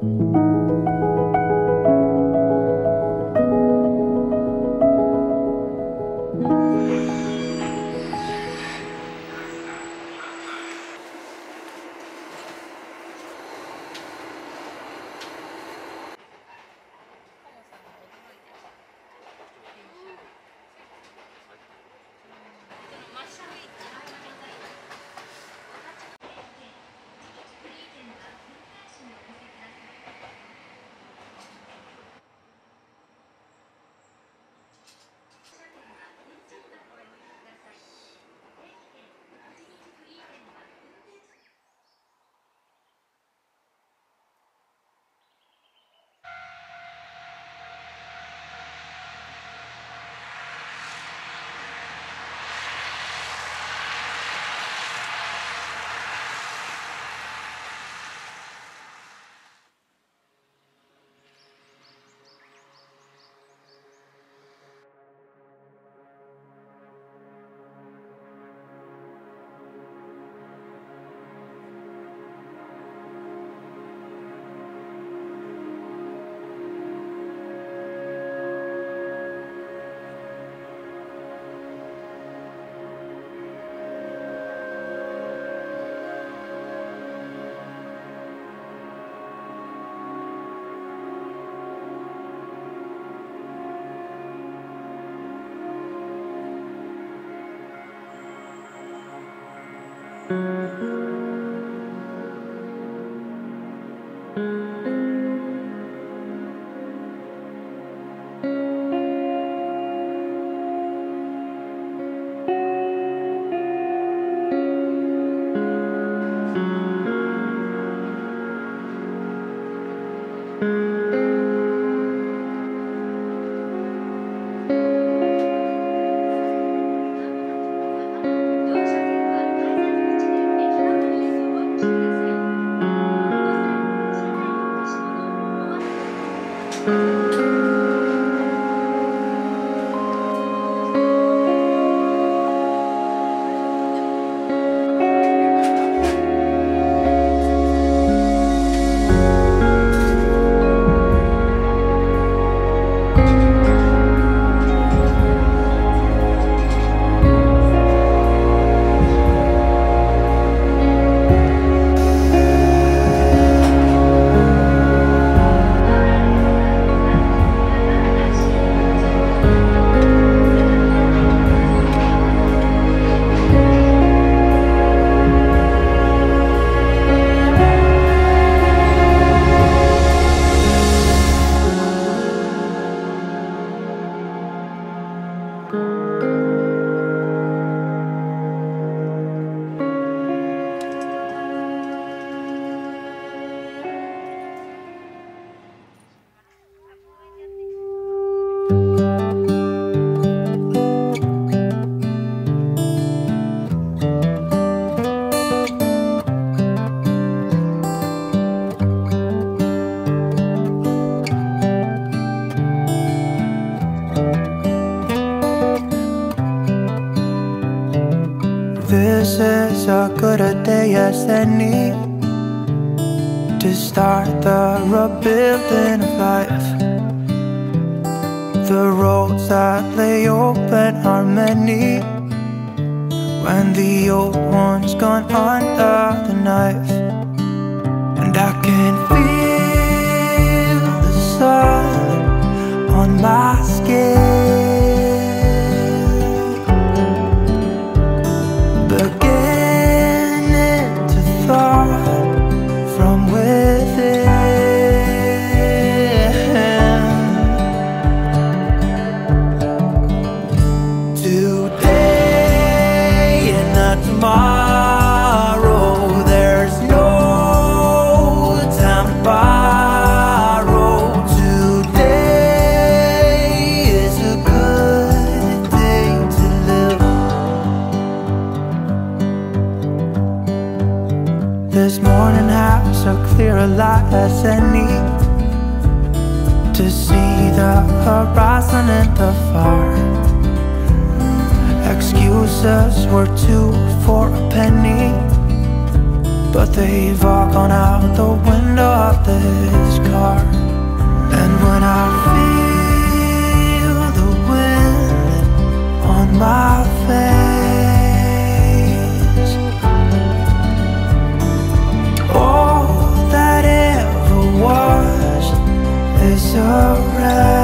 This is a good a good a day as any To start the rebuilding of life. The roads that lay open are many. When the old one's gone under the knife. And I can feel the sun on my This morning has a clearer light as any. To see the horizon and the far. Excuses were two for a penny. But they've all gone out the window of this car. And when I feel palabras.